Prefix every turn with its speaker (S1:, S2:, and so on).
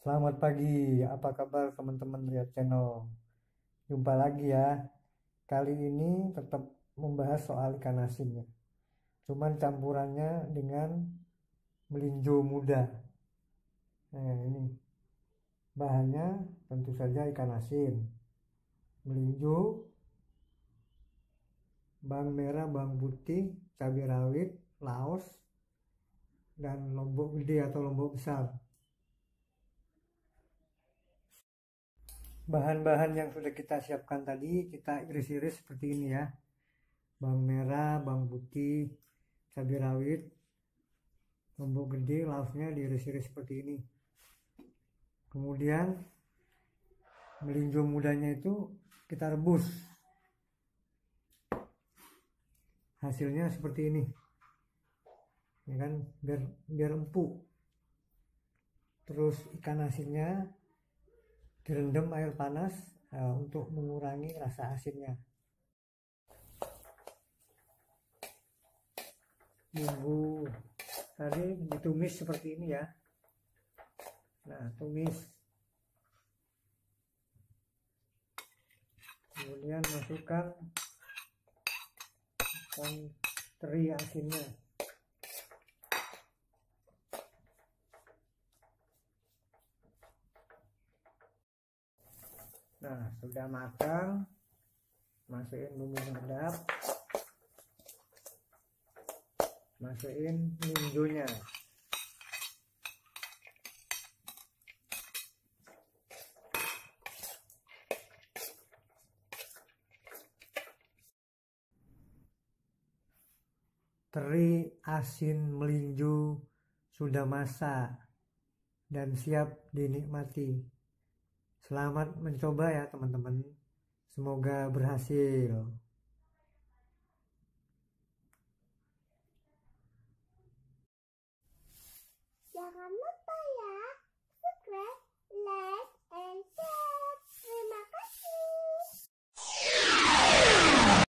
S1: Selamat pagi, apa kabar teman-teman lihat channel? Jumpa lagi ya. Kali ini tetap membahas soal ikan asin ya. Cuman campurannya dengan melinjo muda. Nah ini bahannya tentu saja ikan asin, melinjo, bawang merah, bawang putih, cabai rawit, laos, dan lombok gede atau lombok besar. Bahan-bahan yang sudah kita siapkan tadi kita iris-iris seperti ini ya. Bawang merah, bawang putih, cabai rawit lombok gede, lausnya diiris-iris seperti ini. Kemudian melinjo mudanya itu kita rebus. Hasilnya seperti ini. Ya kan? Biar biar empuk. Terus ikan asinnya direndam air panas uh, untuk mengurangi rasa asinnya. Bumbu tadi ditumis seperti ini ya. Nah tumis. Kemudian masukkan teri asinnya nah sudah matang. Masukin bumbu sedap masukin minjonya teri asin melinjo sudah masak dan siap dinikmati Selamat mencoba ya teman-teman. Semoga berhasil.